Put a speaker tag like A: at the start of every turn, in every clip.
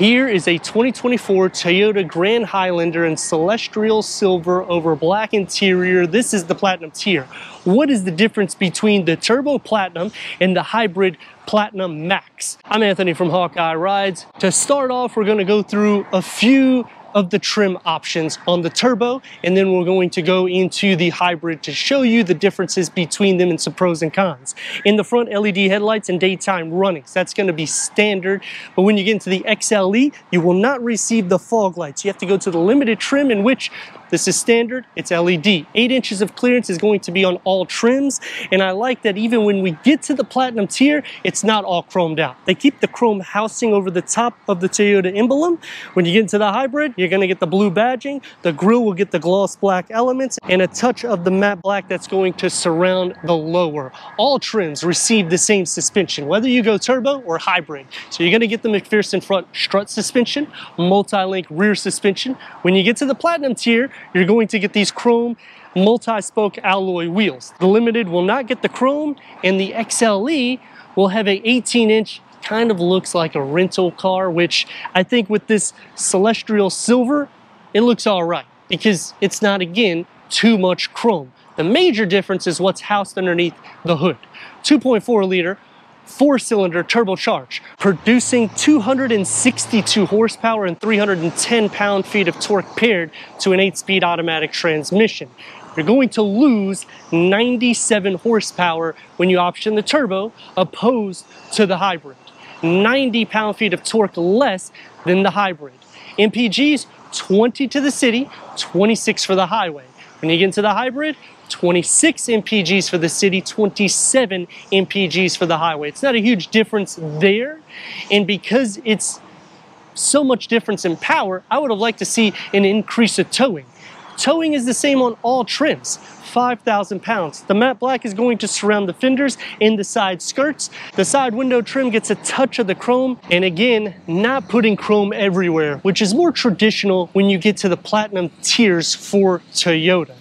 A: Here is a 2024 Toyota Grand Highlander in celestial silver over black interior. This is the platinum tier. What is the difference between the turbo platinum and the hybrid platinum max? I'm Anthony from Hawkeye Rides. To start off, we're gonna go through a few of the trim options on the turbo and then we're going to go into the hybrid to show you the differences between them and some pros and cons. In the front LED headlights and daytime running, so that's going to be standard but when you get into the XLE you will not receive the fog lights. You have to go to the limited trim in which this is standard, it's LED. 8 inches of clearance is going to be on all trims, and I like that even when we get to the Platinum tier, it's not all chromed out. They keep the chrome housing over the top of the Toyota emblem. When you get into the hybrid, you're gonna get the blue badging, the grille will get the gloss black elements, and a touch of the matte black that's going to surround the lower. All trims receive the same suspension, whether you go turbo or hybrid. So you're gonna get the MacPherson front strut suspension, multi-link rear suspension. When you get to the Platinum tier, you're going to get these chrome multi-spoke alloy wheels. The Limited will not get the chrome and the XLE will have a 18 inch kind of looks like a rental car, which I think with this celestial silver, it looks all right because it's not, again, too much chrome. The major difference is what's housed underneath the hood. 2.4 liter, four cylinder turbocharged, producing 262 horsepower and 310 pound feet of torque paired to an eight speed automatic transmission. You're going to lose 97 horsepower when you option the turbo opposed to the hybrid. 90 pound feet of torque less than the hybrid. MPGs, 20 to the city, 26 for the highway. When you get into the hybrid, 26 MPGs for the city, 27 MPGs for the highway. It's not a huge difference there. And because it's so much difference in power, I would have liked to see an increase of towing. Towing is the same on all trims, 5,000 pounds. The matte black is going to surround the fenders and the side skirts. The side window trim gets a touch of the chrome, and again, not putting chrome everywhere, which is more traditional when you get to the platinum tiers for Toyota.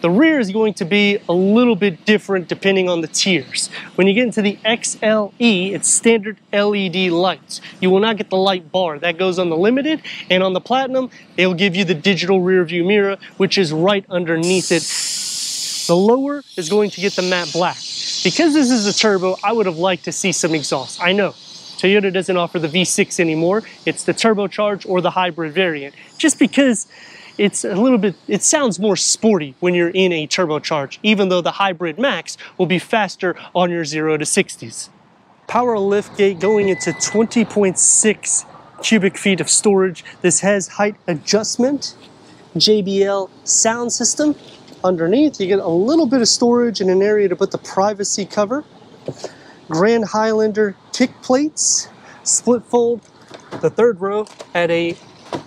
A: The rear is going to be a little bit different depending on the tiers. When you get into the XLE, it's standard LED lights. You will not get the light bar. That goes on the limited, and on the platinum, it'll give you the digital rear view mirror, which is right underneath it. The lower is going to get the matte black. Because this is a turbo, I would have liked to see some exhaust. I know, Toyota doesn't offer the V6 anymore. It's the turbocharged or the hybrid variant. Just because it's a little bit, it sounds more sporty when you're in a turbocharge, even though the Hybrid Max will be faster on your 0 to 60s. Power lift gate going into 20.6 cubic feet of storage. This has height adjustment, JBL sound system. Underneath, you get a little bit of storage and an area to put the privacy cover. Grand Highlander kick plates, split fold. The third row at a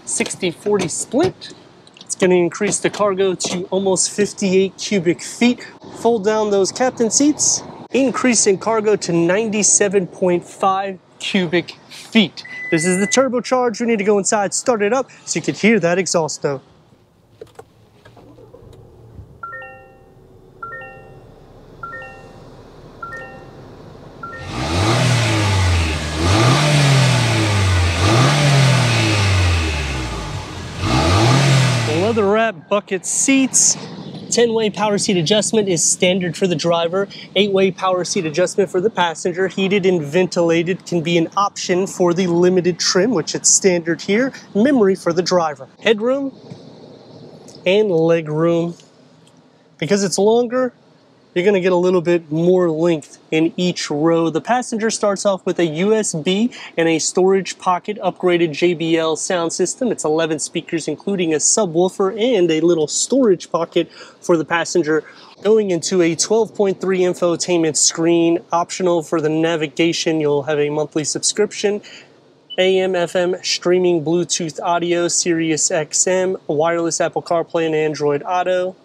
A: 60-40 split It's going to increase the cargo to almost 58 cubic feet. Fold down those captain seats, increasing cargo to 97.5 cubic feet. This is the turbocharged. We need to go inside, start it up so you can hear that exhaust note. Bucket seats. 10-way power seat adjustment is standard for the driver. 8-way power seat adjustment for the passenger. Heated and ventilated can be an option for the limited trim, which it's standard here. Memory for the driver. Headroom and legroom. Because it's longer, you're going to get a little bit more length in each row. The passenger starts off with a USB and a storage pocket upgraded JBL sound system. It's 11 speakers including a subwoofer and a little storage pocket for the passenger. Going into a 12.3 infotainment screen, optional for the navigation, you'll have a monthly subscription. AM, FM, streaming, Bluetooth audio, Sirius XM, wireless Apple CarPlay and Android Auto.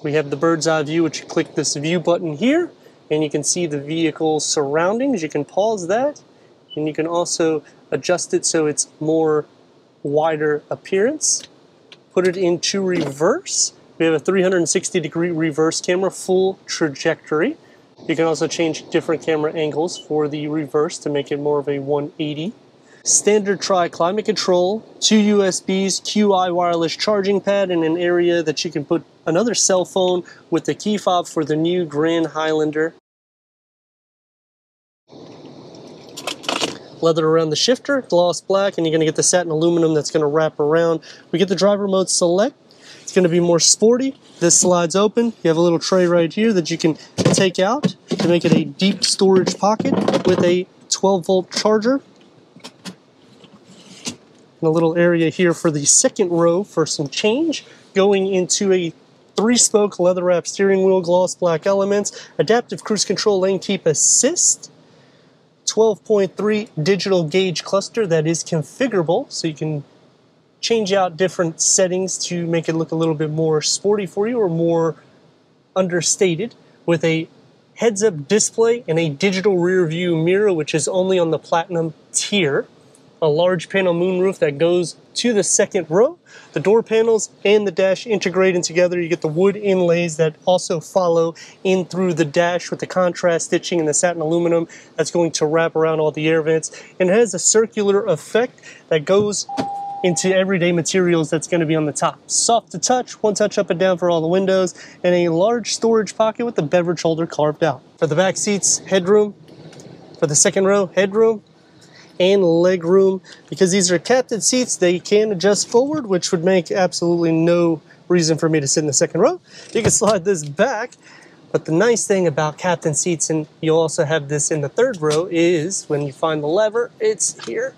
A: We have the bird's eye view, which you click this view button here, and you can see the vehicle surroundings. You can pause that, and you can also adjust it so it's more wider appearance. Put it into reverse. We have a 360 degree reverse camera, full trajectory. You can also change different camera angles for the reverse to make it more of a 180. standard tri climate control, two USBs, QI wireless charging pad, and an area that you can put another cell phone with the key fob for the new Grand Highlander. Leather around the shifter, gloss black, and you're going to get the satin aluminum that's going to wrap around. We get the driver mode select. It's going to be more sporty. This slides open. You have a little tray right here that you can take out to make it a deep storage pocket with a 12 volt charger and a little area here for the second row for some change going into a three spoke leather wrapped steering wheel gloss black elements adaptive cruise control lane keep assist 12.3 digital gauge cluster that is configurable so you can change out different settings to make it look a little bit more sporty for you or more understated with a heads up display and a digital rear view mirror which is only on the platinum tier a large panel moonroof that goes to the second row. The door panels and the dash integrating together. You get the wood inlays that also follow in through the dash with the contrast stitching and the satin aluminum that's going to wrap around all the air vents. And it has a circular effect that goes into everyday materials that's going to be on the top. Soft to touch, one touch up and down for all the windows, and a large storage pocket with the beverage holder carved out. For the back seats, headroom. For the second row, headroom and leg room. Because these are captain seats, they can adjust forward, which would make absolutely no reason for me to sit in the second row. You can slide this back. But the nice thing about captain seats, and you'll also have this in the third row, is when you find the lever, it's here.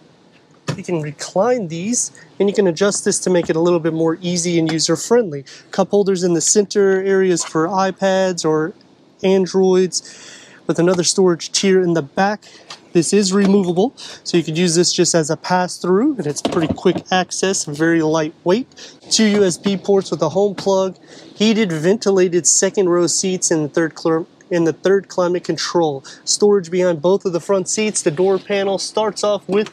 A: You can recline these and you can adjust this to make it a little bit more easy and user friendly. Cup holders in the center areas for iPads or Androids with another storage tier in the back this is removable, so you could use this just as a pass-through, and it's pretty quick access, very lightweight. Two USB ports with a home plug, heated, ventilated second row seats in the third in the third climate control. Storage behind both of the front seats. The door panel starts off with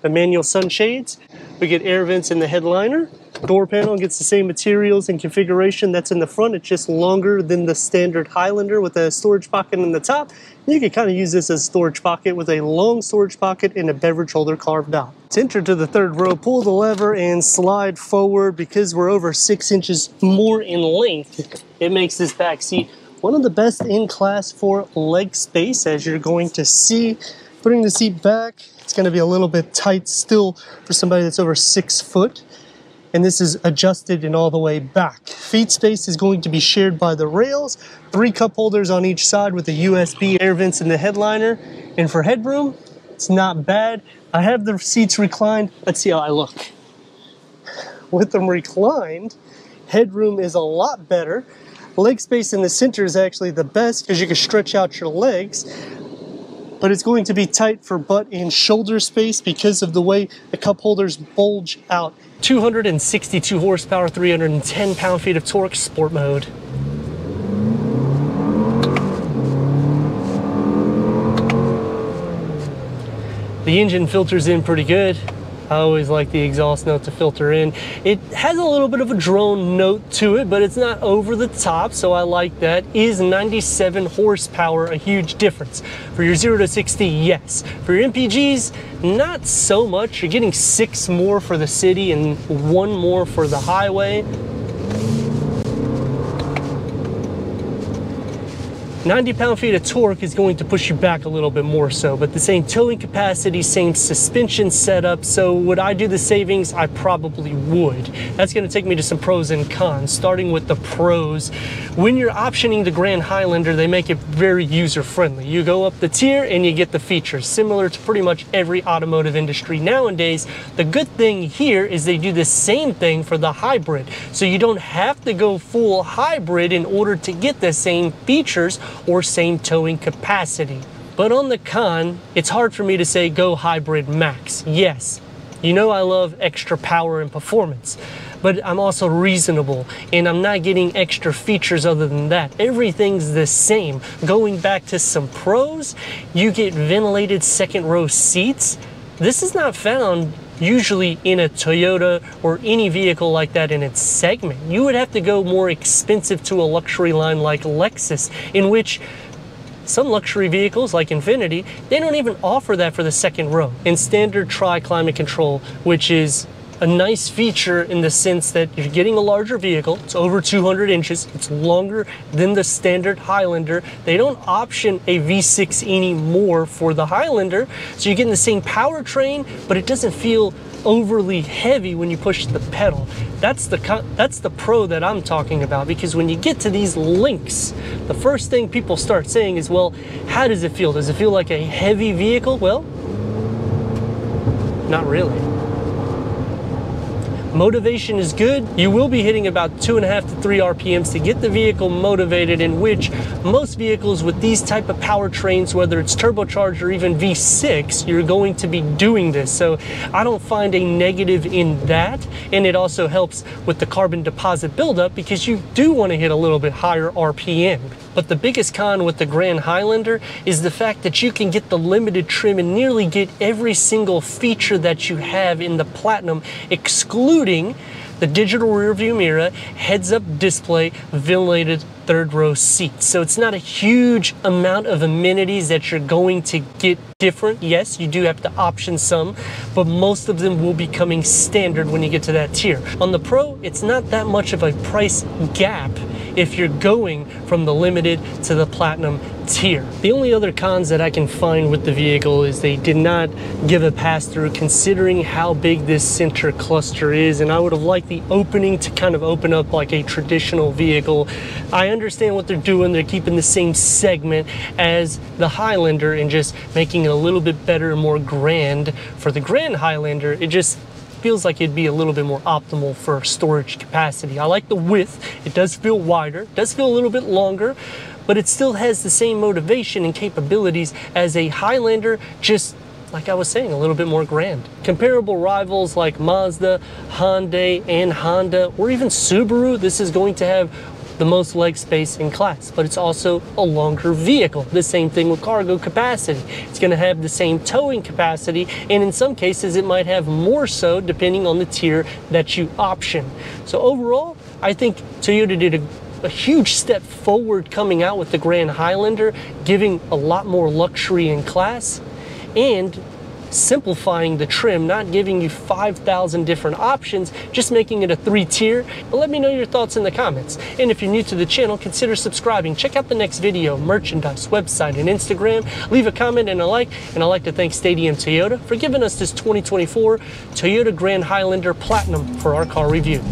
A: the manual sunshades. We get air vents in the headliner. Door panel gets the same materials and configuration that's in the front. It's just longer than the standard Highlander with a storage pocket in the top. You can kind of use this as storage pocket with a long storage pocket and a beverage holder carved out. To enter to the third row, pull the lever and slide forward because we're over six inches more in length. It makes this back seat one of the best in class for leg space as you're going to see. Putting the seat back, it's going to be a little bit tight still for somebody that's over six foot and this is adjusted and all the way back. Feet space is going to be shared by the rails, three cup holders on each side with the USB air vents in the headliner. And for headroom, it's not bad. I have the seats reclined. Let's see how I look. With them reclined, headroom is a lot better. Leg space in the center is actually the best because you can stretch out your legs but it's going to be tight for butt and shoulder space because of the way the cup holders bulge out. 262 horsepower, 310 pound-feet of torque, sport mode. The engine filters in pretty good. I always like the exhaust note to filter in. It has a little bit of a drone note to it, but it's not over the top, so I like that. Is 97 horsepower a huge difference? For your 0 to 60, yes. For your MPGs, not so much. You're getting six more for the city and one more for the highway. 90 pound-feet of torque is going to push you back a little bit more so, but the same towing capacity, same suspension setup, so would I do the savings? I probably would. That's gonna take me to some pros and cons, starting with the pros. When you're optioning the Grand Highlander, they make it very user-friendly. You go up the tier and you get the features, similar to pretty much every automotive industry nowadays. The good thing here is they do the same thing for the hybrid, so you don't have to go full hybrid in order to get the same features or same towing capacity. But on the con, it's hard for me to say go hybrid max. Yes, you know I love extra power and performance, but I'm also reasonable and I'm not getting extra features other than that. Everything's the same. Going back to some pros, you get ventilated second row seats. This is not found usually in a Toyota or any vehicle like that in its segment. You would have to go more expensive to a luxury line like Lexus, in which some luxury vehicles like Infiniti, they don't even offer that for the second row. In standard tri climate control, which is a nice feature in the sense that you're getting a larger vehicle. It's over 200 inches. It's longer than the standard Highlander. They don't option a V6 anymore for the Highlander. So you're getting the same powertrain, but it doesn't feel overly heavy when you push the pedal. That's the that's the pro that I'm talking about because when you get to these links, the first thing people start saying is, well, how does it feel? Does it feel like a heavy vehicle? Well, not really. Motivation is good. You will be hitting about two and a half to three RPMs to get the vehicle motivated in which most vehicles with these type of powertrains, whether it's turbocharged or even V6, you're going to be doing this. So I don't find a negative in that. And it also helps with the carbon deposit buildup because you do want to hit a little bit higher RPM. But the biggest con with the Grand Highlander is the fact that you can get the limited trim and nearly get every single feature that you have in the Platinum, excluding the digital rear view mirror, heads up display, ventilated third row seats. So it's not a huge amount of amenities that you're going to get different. Yes, you do have to option some, but most of them will be coming standard when you get to that tier. On the Pro, it's not that much of a price gap if you're going from the limited to the platinum tier. The only other cons that I can find with the vehicle is they did not give a pass through considering how big this center cluster is and I would have liked the opening to kind of open up like a traditional vehicle. I understand what they're doing. They're keeping the same segment as the Highlander and just making it a little bit better and more grand. For the Grand Highlander, it just feels like it'd be a little bit more optimal for storage capacity. I like the width. It does feel wider, does feel a little bit longer, but it still has the same motivation and capabilities as a Highlander, just like I was saying, a little bit more grand. Comparable rivals like Mazda, Hyundai, and Honda, or even Subaru, this is going to have the most leg space in class, but it's also a longer vehicle. The same thing with cargo capacity. It's going to have the same towing capacity, and in some cases, it might have more so depending on the tier that you option. So, overall, I think Toyota did a a huge step forward coming out with the Grand Highlander, giving a lot more luxury in class and simplifying the trim, not giving you 5,000 different options, just making it a three tier. But let me know your thoughts in the comments. And if you're new to the channel, consider subscribing. Check out the next video, merchandise, website, and Instagram. Leave a comment and a like. And I'd like to thank Stadium Toyota for giving us this 2024 Toyota Grand Highlander Platinum for our car review.